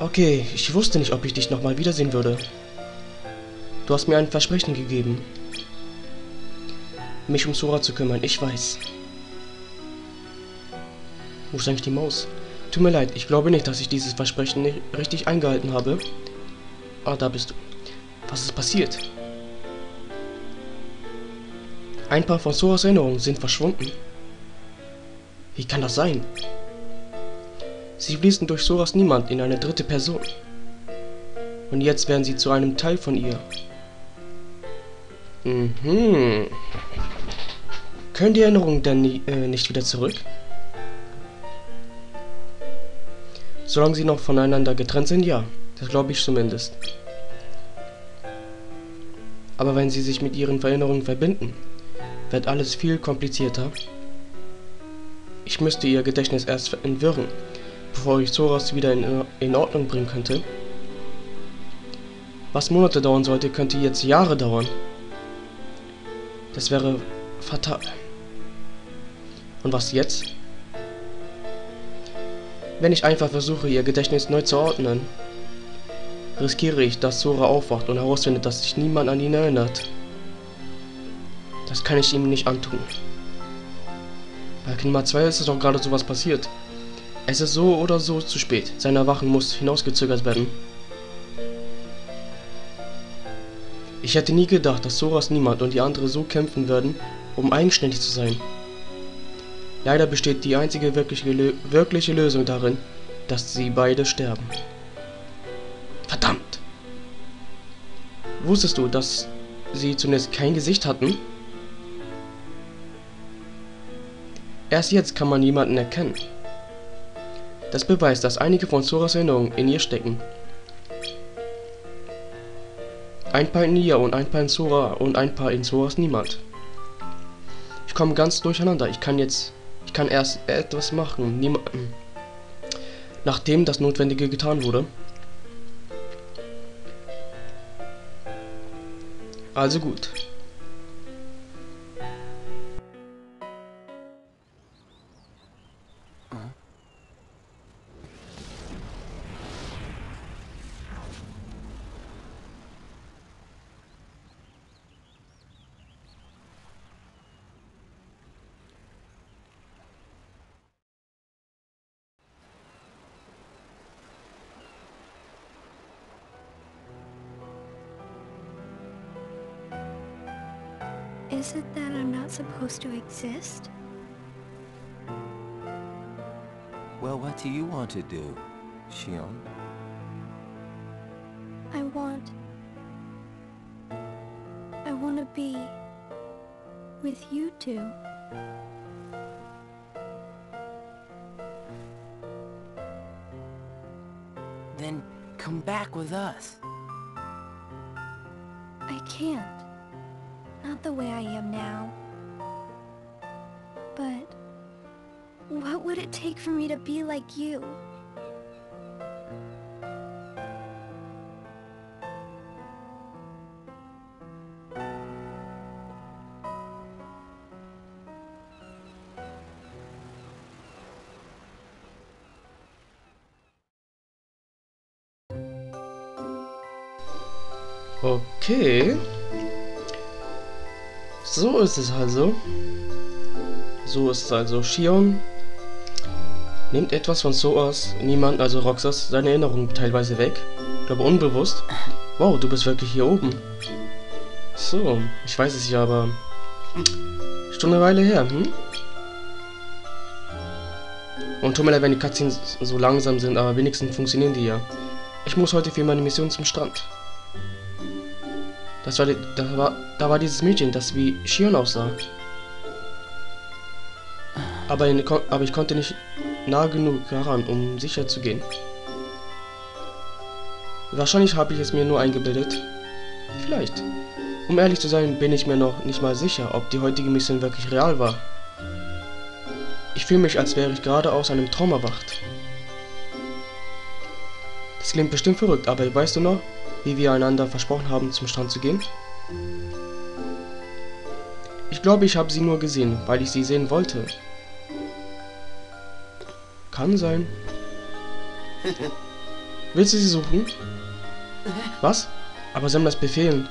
Okay, ich wusste nicht, ob ich dich nochmal wiedersehen würde. Du hast mir ein Versprechen gegeben, mich um Sora zu kümmern, ich weiß. Wo ist eigentlich die Maus? Tut mir leid, ich glaube nicht, dass ich dieses Versprechen nicht richtig eingehalten habe. Ah, da bist du. Was ist passiert? Ein paar von Soras Erinnerungen sind verschwunden. Wie kann das sein? Sie fließen durch Soras Niemand in eine dritte Person. Und jetzt werden sie zu einem Teil von ihr. Mhm. Können die Erinnerungen denn nie, äh, nicht wieder zurück? Solange sie noch voneinander getrennt sind, ja. Das glaube ich zumindest. Aber wenn sie sich mit ihren Erinnerungen verbinden, wird alles viel komplizierter. Ich müsste ihr Gedächtnis erst entwirren, bevor ich Zoras wieder in, in Ordnung bringen könnte. Was Monate dauern sollte, könnte jetzt Jahre dauern. Das wäre fatal. Und was jetzt? Wenn ich einfach versuche, ihr Gedächtnis neu zu ordnen, riskiere ich, dass Sora aufwacht und herausfindet, dass sich niemand an ihn erinnert. Das kann ich ihm nicht antun. Bei Kinma 2 ist es doch gerade sowas passiert. Es ist so oder so zu spät. Sein Erwachen muss hinausgezögert werden. Ich hätte nie gedacht, dass Soras niemand und die andere so kämpfen würden, um eigenständig zu sein. Leider besteht die einzige wirkliche, wirkliche Lösung darin, dass sie beide sterben. Verdammt! Wusstest du, dass sie zunächst kein Gesicht hatten? Erst jetzt kann man jemanden erkennen. Das beweist, dass einige von Soras Erinnerungen in ihr stecken. Ein paar in ihr und ein paar in Sora und ein paar in Soras Niemand. Ich komme ganz durcheinander. Ich kann jetzt... Ich kann erst etwas machen. Niemanden. Nachdem das Notwendige getan wurde. Also gut. Supposed to exist? Well, what do you want to do, Shion? I want... I want to be... with you two. Then come back with us. I can't. Not the way I am now. What would it take for me to be like you? Okay. So ist es also. So ist es also. Shion nimmt etwas von Soas, niemand, also Roxas, seine Erinnerungen teilweise weg. Ich glaube unbewusst. Wow, du bist wirklich hier oben. So, ich weiß es ja, aber... Eine Weile her, hm? Und tut mir leid, wenn die Cutscenes so langsam sind, aber wenigstens funktionieren die ja. Ich muss heute für meine Mission zum Strand. Das war, die, das war, da war dieses Mädchen, das wie Shion aussah. Aber, in, aber ich konnte nicht nah genug heran, um sicher zu gehen. Wahrscheinlich habe ich es mir nur eingebildet. Vielleicht. Um ehrlich zu sein, bin ich mir noch nicht mal sicher, ob die heutige Mission wirklich real war. Ich fühle mich, als wäre ich gerade aus einem Traum erwacht. Das klingt bestimmt verrückt, aber weißt du noch, wie wir einander versprochen haben, zum Strand zu gehen? Ich glaube, ich habe sie nur gesehen, weil ich sie sehen wollte. Kann sein. Willst du sie suchen? Was? Aber sie haben das Befehlen.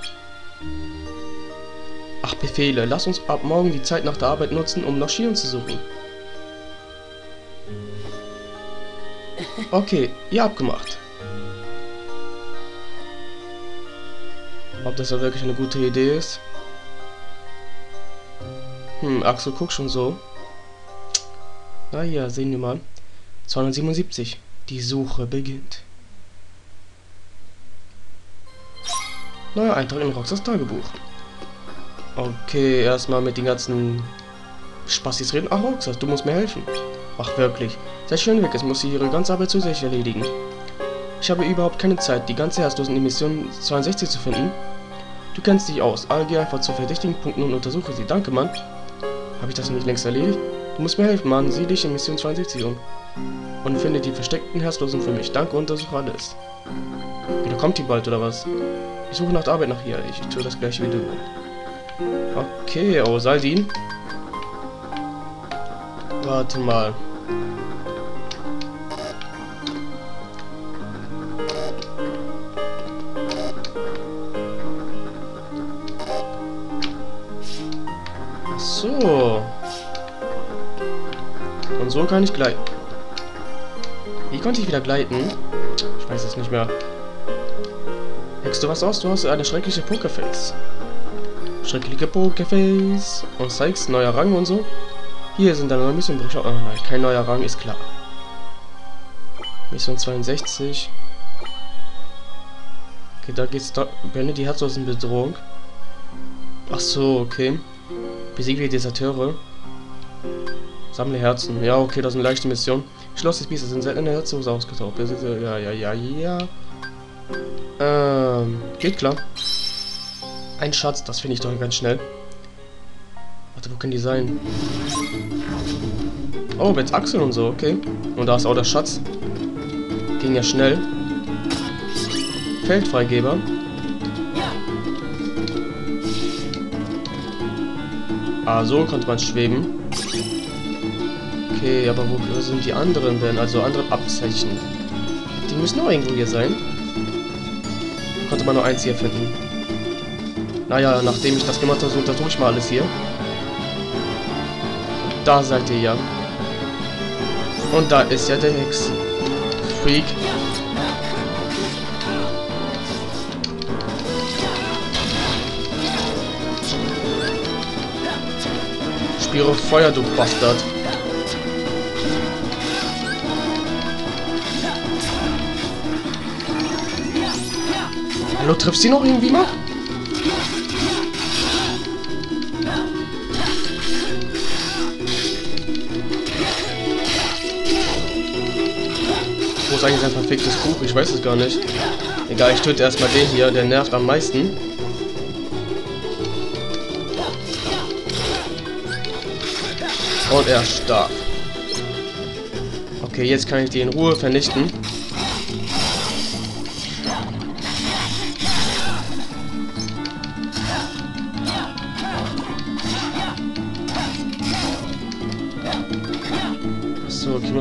Ach, Befehle. Lass uns ab morgen die Zeit nach der Arbeit nutzen, um nach Shion zu suchen. Okay, ja, abgemacht. Ob das ja wirklich eine gute Idee ist? Hm, Axel guckt schon so. Na ja, sehen wir mal. 277. Die Suche beginnt. Neuer Eintrag in Roxas Tagebuch. Okay, erstmal mit den ganzen Spastis reden. Ach, Roxas, du musst mir helfen. Ach, wirklich. Sei schön weg, es muss sie ihre ganze Arbeit zusätzlich erledigen. Ich habe überhaupt keine Zeit, die ganze Herzlosen Mission 62 zu finden. Du kennst dich aus. Geh einfach zu verdächtigen Punkten und untersuche sie. Danke, Mann. Habe ich das nicht längst erledigt? Du musst mir helfen, Mann. Sieh dich in Mission 62 um. Und finde die versteckten Herzlosen für mich. Danke, untersuche alles. Wieder kommt die bald, oder was? Ich suche nach der Arbeit nach hier. Ich tue das gleiche wie du. Okay, oh, Saldin. Warte mal. So kann ich gleiten. Wie konnte ich wieder gleiten? Ich weiß es nicht mehr. Heckst du was aus? Du hast eine schreckliche Pokerface. Schreckliche Pokerface. Und zeigst neuer Rang und so. Hier sind deine neue Mission. Oh nein, kein neuer Rang, ist klar. Mission 62. Okay, da geht's da. Benne die Herzlosen Bedrohung. Ach so, okay. Besiege die Deserteure. Sammle Herzen. Ja, okay, das ist eine leichte Mission. Schloss des Biestes sind seltene Herzlose ausgetaucht. Ja, ja, ja, ja. Ähm, geht klar. Ein Schatz, das finde ich doch ganz schnell. Warte, wo können die sein? Oh, mit Achseln und so, okay. Und da ist auch der Schatz. Ging ja schnell. Feldfreigeber. Ah, so konnte man schweben. Okay, aber wo sind die anderen denn? Also andere Abzeichen. Die müssen auch irgendwo hier sein. Konnte man nur eins hier finden. Naja, nachdem ich das gemacht habe, so untersuche ich mal alles hier. Da seid ihr ja. Und da ist ja der Hex. Freak. Spüre Feuer, du Bastard. Hallo, triffst du noch irgendwie mal? Wo ist eigentlich sein perfektes Buch? Ich weiß es gar nicht. Egal, ich töte erstmal den hier, der nervt am meisten. Und er starb. Okay, jetzt kann ich die in Ruhe vernichten.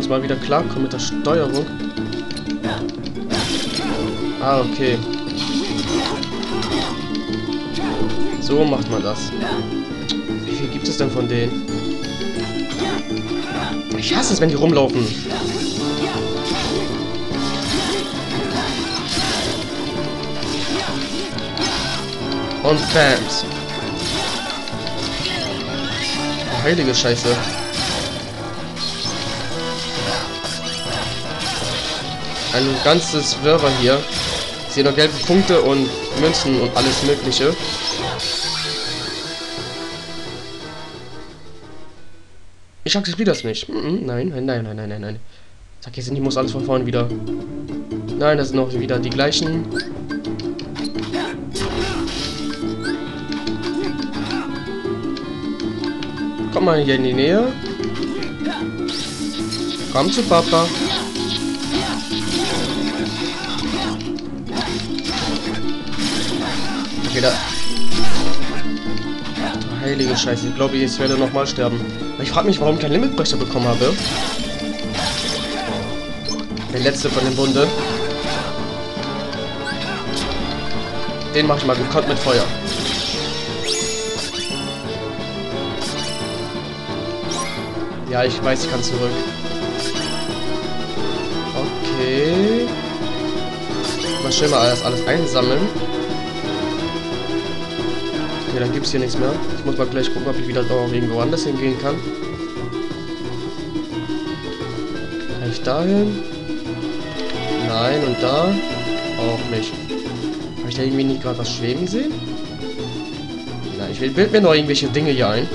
Muss mal wieder klarkommen mit der Steuerung. Ah, okay. So macht man das. Wie viel gibt es denn von denen? Ich hasse es, wenn die rumlaufen. Und Fans. Heilige Scheiße. Ein ganzes Wirrwarr hier. Ich sehe noch gelbe Punkte und Münzen und alles mögliche. Ich akzeptiere das nicht. Nein, nein, nein, nein, nein, nein, nein. Sag jetzt nicht, ich muss alles von vorne wieder. Nein, das sind noch wieder die gleichen. Komm mal hier in die Nähe. Komm zu Papa. Da. Heilige Scheiße. Ich glaube, ich werde nochmal sterben. Ich frage mich, warum ich keinen Limitbrecher bekommen habe. Der letzte von dem Bunde. Den mache ich mal gekonnt mit Feuer. Ja, ich weiß, ich kann zurück. Okay. Mal schnell mal alles, alles einsammeln. Okay, dann gibt es hier nichts mehr. Ich muss mal gleich gucken, ob ich wieder auch irgendwo anders hingehen kann. Kann ich dahin? Nein, und da? Auch nicht. Habe ich da irgendwie nicht gerade was schweben sehen? Nein, ich bild mir noch irgendwelche Dinge hier ein.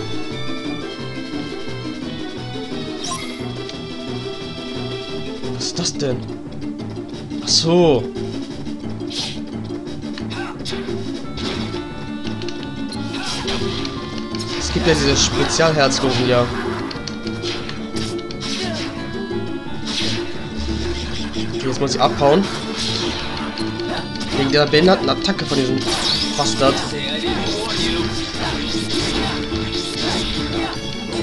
Was ist das denn? Ach so. Gibt ja diese Spezialherzlosen, ja. Okay, jetzt muss ich abhauen. Wegen der behinderten Attacke von diesem Bastard.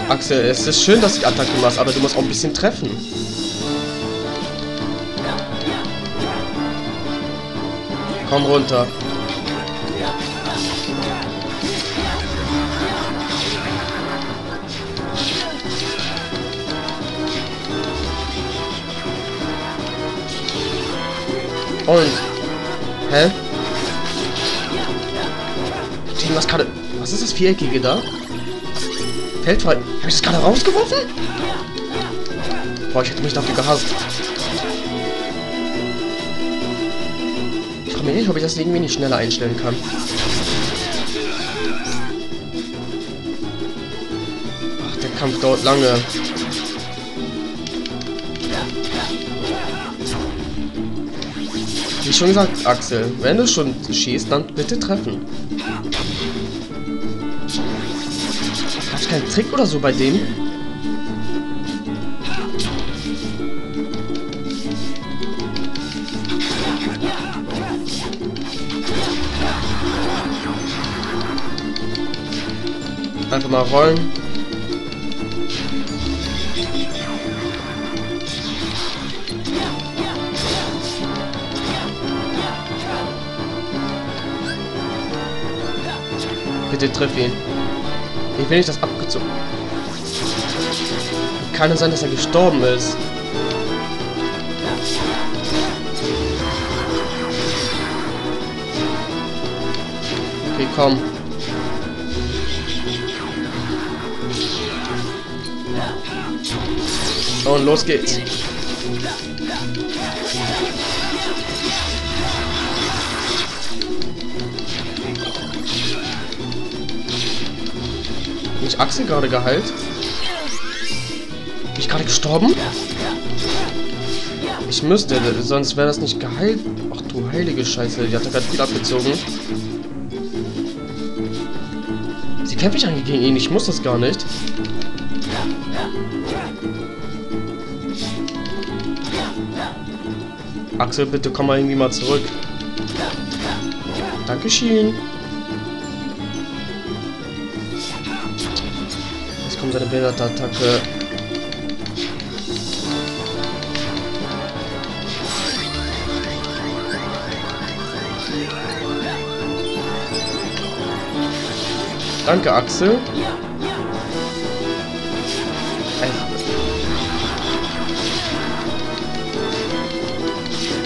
Axel, es ist schön, dass ich Attacke machst, aber du musst auch ein bisschen treffen. Komm runter. Und. Hä? Team, was gerade. Was ist das Viereckige da? Fällt frei. Hab ich das gerade rausgeworfen? Boah, ich hätte mich dafür gehasst. Ich frage mich nicht, ob ich das irgendwie nicht schneller einstellen kann. Ach, der Kampf dauert lange. Wie schon gesagt, Axel, wenn du schon schießt, dann bitte treffen. Gab es keinen Trick oder so bei dem? Einfach mal rollen. Bitte triff ihn. Ich will nicht, dass abgezogen. Kann es sein, dass er gestorben ist? Okay, komm. Und los geht's. Axel gerade geheilt? Bin ich gerade gestorben? Ich müsste, sonst wäre das nicht geheilt. Ach du heilige Scheiße, die hat da gerade viel abgezogen. Sie kämpft mich eigentlich gegen ihn, ich muss das gar nicht. Axel, bitte komm mal irgendwie mal zurück. Dankeschön. Kommt seine behinderte Attacke. Danke, Axel.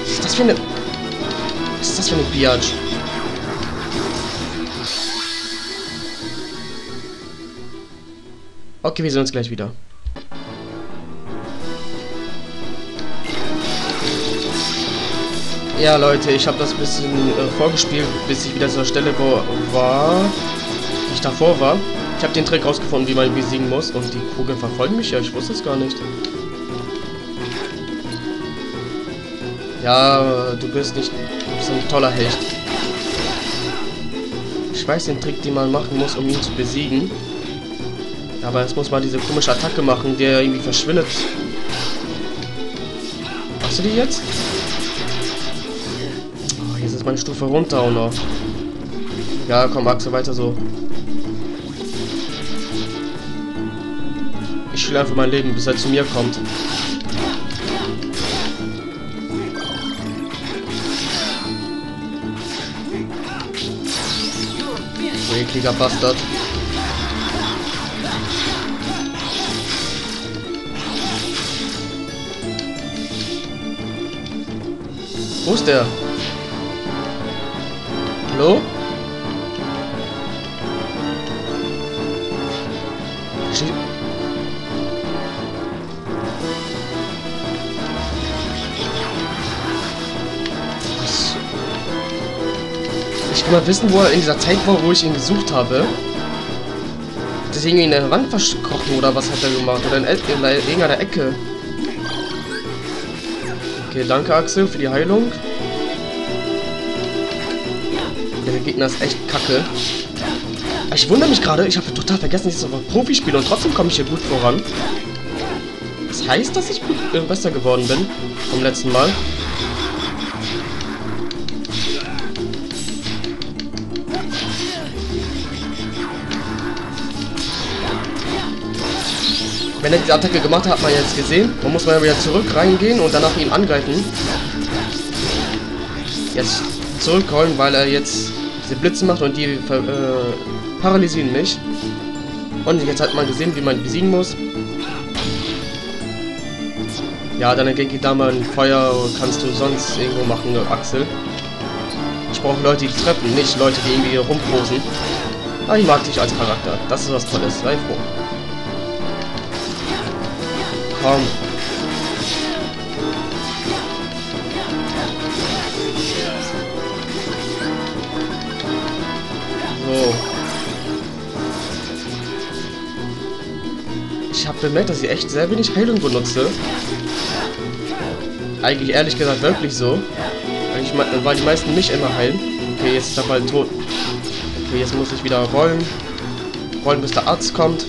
Was ist das für eine... Was ist das für eine Biatch? Okay, wir sehen uns gleich wieder. Ja, Leute, ich habe das bisschen äh, vorgespielt, bis ich wieder zur Stelle wo war, ich davor war. Ich habe den Trick rausgefunden, wie man besiegen muss. Und die Kugeln verfolgen mich ja, ich wusste es gar nicht. Ja, du bist nicht... Du bist ein toller Hecht. Ich weiß den Trick, den man machen muss, um ihn zu besiegen. Aber jetzt muss man diese komische Attacke machen, der irgendwie verschwindet. Machst du die jetzt? Oh, jetzt ist meine Stufe runter auch noch. Ja, komm, Axel, weiter so. Ich spiele einfach mein Leben, bis er zu mir kommt. Du ekliger Bastard. Wo ist der? Hallo? Ich will mal wissen, wo er in dieser Zeit war, wo ich ihn gesucht habe. Hat er irgendwie in der Wand verkrochen oder was hat er gemacht? Oder in, in irgendeiner Ecke. Okay, danke Axel für die Heilung. Der Gegner ist echt kacke. Ich wundere mich gerade, ich habe total vergessen, dass ich so ein Profi spiele und trotzdem komme ich hier gut voran. Das heißt, dass ich äh, besser geworden bin vom letzten Mal. Er diese Attacke gemacht hat, hat man jetzt gesehen. Man muss mal wieder zurück reingehen und danach ihn angreifen. Jetzt zurückrollen, weil er jetzt diese Blitze macht und die äh, paralysieren mich. Und jetzt hat man gesehen, wie man besiegen muss. Ja, deine Genki Dame ein Feuer kannst du sonst irgendwo machen, Axel. Ich brauche Leute, die treffen, nicht Leute, die irgendwie rumposen. Aber ich mag dich als Charakter. Das ist was Tolles. Sei froh. Komm. So. Ich habe bemerkt, dass ich echt sehr wenig Heilung benutze. Eigentlich ehrlich gesagt wirklich so. Weil, ich, me- weil die meisten mich immer heilen. Okay, jetzt ist er bald tot. Okay, jetzt muss ich wieder rollen. Rollen, bis der Arzt kommt.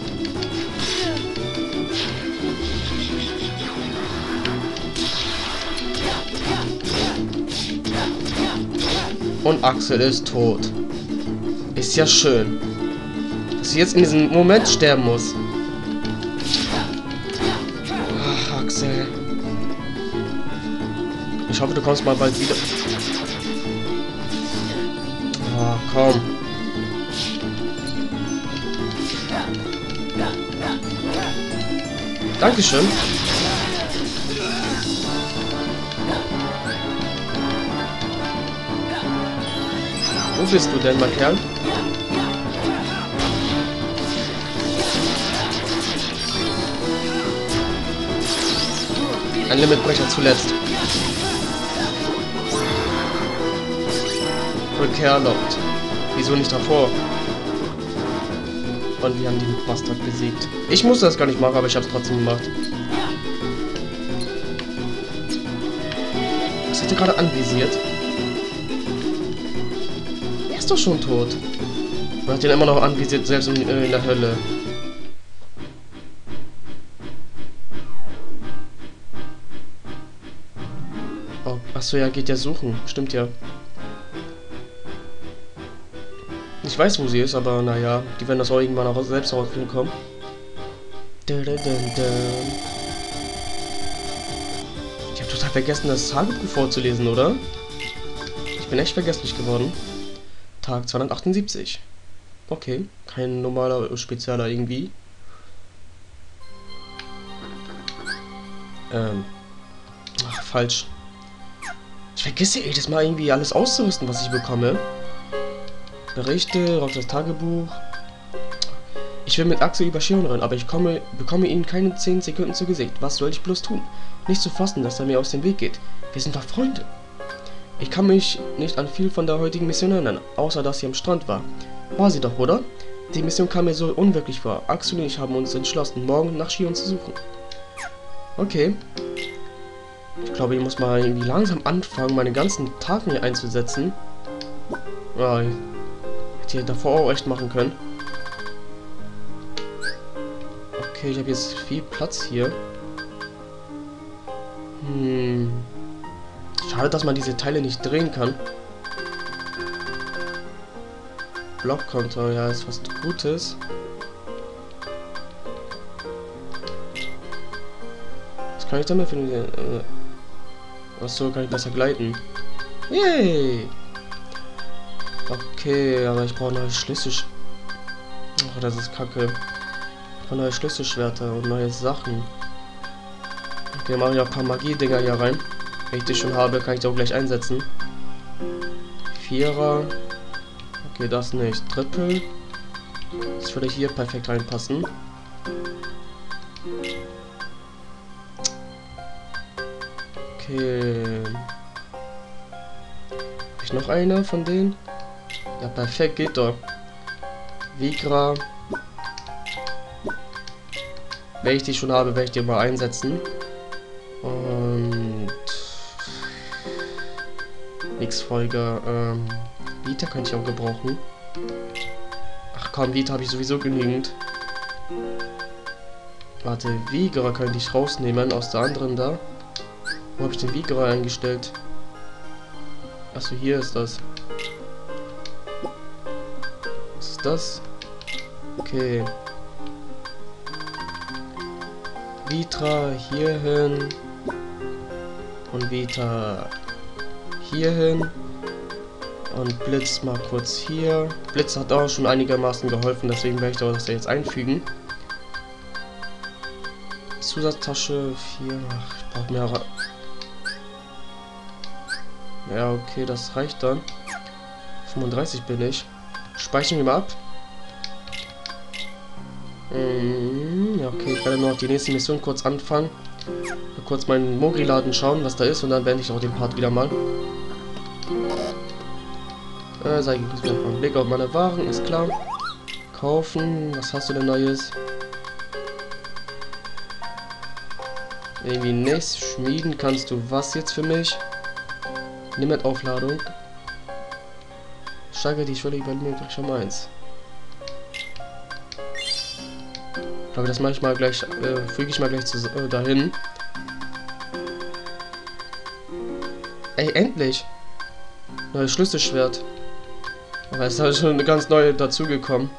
Und Axel ist tot. Ist ja schön. Dass ich jetzt in diesem Moment sterben muss. Ach, Axel. Ich hoffe, du kommst mal bald wieder. Ah, komm. Dankeschön. Bist du denn, mein Kerl? Ein Limitbrecher zuletzt. Rückkehr erlaubt. Wieso nicht davor? Und wir haben den Bastard besiegt. Ich musste das gar nicht machen, aber ich habe es trotzdem gemacht. Was hat er gerade anvisiert? Ist doch schon tot. Man hat ihn immer noch anvisiert, selbst in, äh, in der Hölle. Oh, achso, ja, geht ja suchen. Stimmt ja. Ich weiß, wo sie ist, aber naja, die werden das auch irgendwann auch selbst dun. Ich habe total vergessen, das Tagebuch vorzulesen, oder? Ich bin echt vergesslich geworden. Tag 278. Okay, kein normaler Spezieller irgendwie. Ähm. Ach, falsch. Ich vergesse jedes Mal irgendwie alles auszurüsten, was ich bekomme. Berichte, auf das Tagebuch. Ich will mit Axel über Skiern rennen, aber ich komme, bekomme ihn keine 10 Sekunden zu Gesicht. Was soll ich bloß tun? Nicht zu fassen, dass er mir aus dem Weg geht. Wir sind doch Freunde. Ich kann mich nicht an viel von der heutigen Mission erinnern, außer dass sie am Strand war. War sie doch, oder? Die Mission kam mir so unwirklich vor. Axel und ich haben uns entschlossen, morgen nach Skiern zu suchen. Okay. Ich glaube, ich muss mal irgendwie langsam anfangen, meine ganzen Taten hier einzusetzen. Ja, ich hätte ich davor auch echt machen können. Okay, ich habe jetzt viel Platz hier. Hm. Schade, dass man diese Teile nicht drehen kann. Blockkonto, ja, ist was Gutes. Was kann ich damit für eine... Äh, Achso, kann ich besser gleiten. Yay! Okay, aber ich brauche neue Schlüssel. Ach, das ist kacke. Von neue Schlüsselschwerter und neue Sachen. Okay, mache ich auch ein paar Magie-Dinger hier rein. Wenn ich die schon habe, kann ich die auch gleich einsetzen. Vierer. Okay, das nicht. Triple. Das würde hier perfekt reinpassen. Okay. Hab ich noch eine von denen? Ja, perfekt, geht doch. Vigra. Wenn ich die schon habe, werde ich die mal einsetzen. X-Folge, ähm... Vita könnte ich auch gebrauchen. Ach komm, Vita habe ich sowieso genügend. Warte, Vigra könnte ich rausnehmen aus der anderen da. Wo habe ich den Vigra eingestellt? Achso, hier ist das. Was ist das? Okay. Vitra hierhin. Und Vita hierhin. Und Blitz mal kurz hier. Blitz hat auch schon einigermaßen geholfen, deswegen werde ich das jetzt einfügen. Zusatztasche 4. Ach, ich brauche mehrere. Ja, okay, das reicht dann. 35 bin ich. Speichern wir mal ab. Mm, ja, okay, ich werde noch die nächste Mission kurz anfangen. Kurz meinen Mogri-Laden schauen, was da ist, und dann beende ich auch den Part wieder mal. Äh, sag ich kurz mal einen Blick auf meine Waren, ist klar. Kaufen, was hast du denn Neues? Irgendwie nichts. Schmieden kannst du was jetzt für mich? Limit-Aufladung. Steige die Schwelle über Limit schon mal eins. Ich glaube, das mache ich mal gleich, äh, füge ich mal gleich zu, äh, dahin. Ey, endlich! Neues Schlüsselschwert. Aber es ist halt schon eine ganz neue dazugekommen.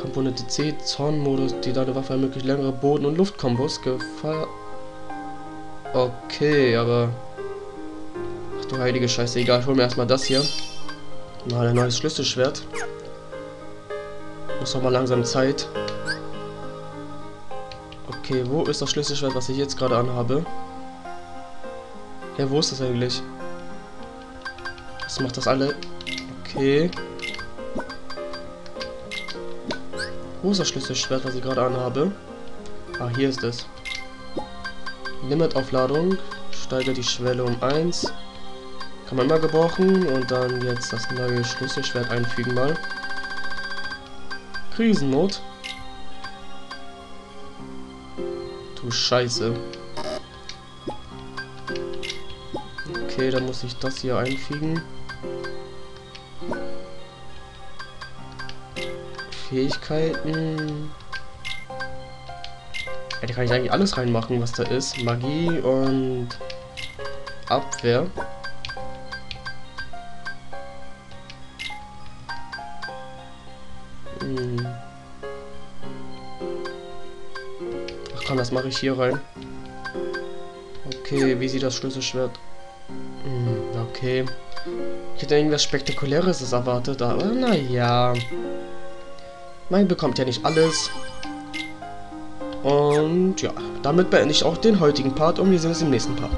Komponente C, Zornmodus, die deine Waffe ermöglicht längere Boden- und Luftkombos. Gefahr. Okay, aber. Ach du heilige Scheiße, egal, ich hol mir erstmal das hier. Mal ein neues Schlüsselschwert. Muss doch mal langsam Zeit. Okay, wo ist das Schlüsselschwert, was ich jetzt gerade anhabe? Ja, wo ist das eigentlich? Was macht das alle? Okay. Wo ist das Schlüsselschwert, was ich gerade anhabe? Ah, hier ist es. Limitaufladung. Steigere die Schwelle um 1. Kann man immer gebrauchen. Und dann jetzt das neue Schlüsselschwert einfügen mal. Krisennot. Du Scheiße. Okay, dann muss ich das hier einfügen. Fähigkeiten. Ja, da kann ich eigentlich alles reinmachen, was da ist. Magie und Abwehr. Hm. Ach komm, das mache ich hier rein. Okay, wie sieht das Schlüsselschwert? Hm, okay. Ich hätte irgendwas Spektakuläres erwartet, aber naja. Man bekommt ja nicht alles. Und ja, damit beende ich auch den heutigen Part und wir sehen uns im nächsten Part.